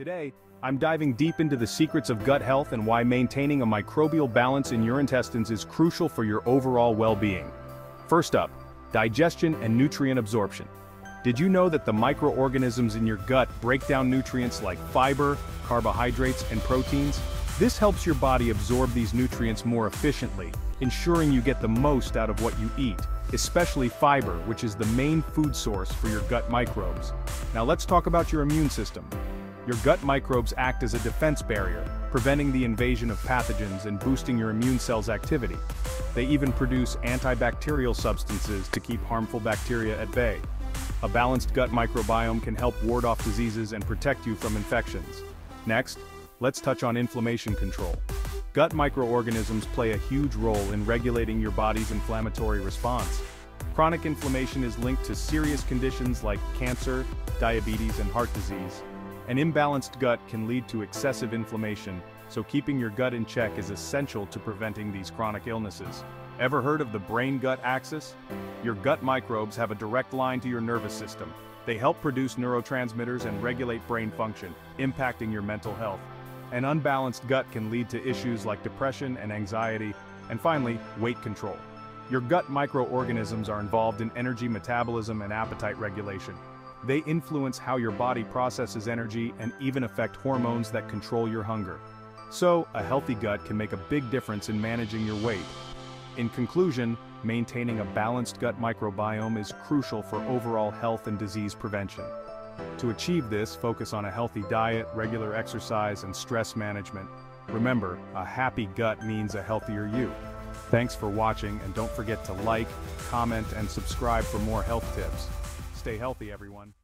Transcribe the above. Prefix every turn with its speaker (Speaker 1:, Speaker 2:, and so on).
Speaker 1: Today, I'm diving deep into the secrets of gut health and why maintaining a microbial balance in your intestines is crucial for your overall well-being. First up, digestion and nutrient absorption. Did you know that the microorganisms in your gut break down nutrients like fiber, carbohydrates, and proteins? This helps your body absorb these nutrients more efficiently, ensuring you get the most out of what you eat, especially fiber, which is the main food source for your gut microbes. Now let's talk about your immune system. Your gut microbes act as a defense barrier, preventing the invasion of pathogens and boosting your immune cells' activity. They even produce antibacterial substances to keep harmful bacteria at bay. A balanced gut microbiome can help ward off diseases and protect you from infections. Next, let's touch on inflammation control. Gut microorganisms play a huge role in regulating your body's inflammatory response. Chronic inflammation is linked to serious conditions like cancer, diabetes and heart disease. An imbalanced gut can lead to excessive inflammation, so keeping your gut in check is essential to preventing these chronic illnesses. Ever heard of the brain-gut axis? Your gut microbes have a direct line to your nervous system. They help produce neurotransmitters and regulate brain function, impacting your mental health. An unbalanced gut can lead to issues like depression and anxiety, and finally, weight control. Your gut microorganisms are involved in energy metabolism and appetite regulation. They influence how your body processes energy and even affect hormones that control your hunger. So, a healthy gut can make a big difference in managing your weight. In conclusion, maintaining a balanced gut microbiome is crucial for overall health and disease prevention. To achieve this, focus on a healthy diet, regular exercise, and stress management. Remember, a happy gut means a healthier you. Thanks for watching and don't forget to like, comment, and subscribe for more health tips. Stay healthy, everyone.